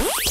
Bye.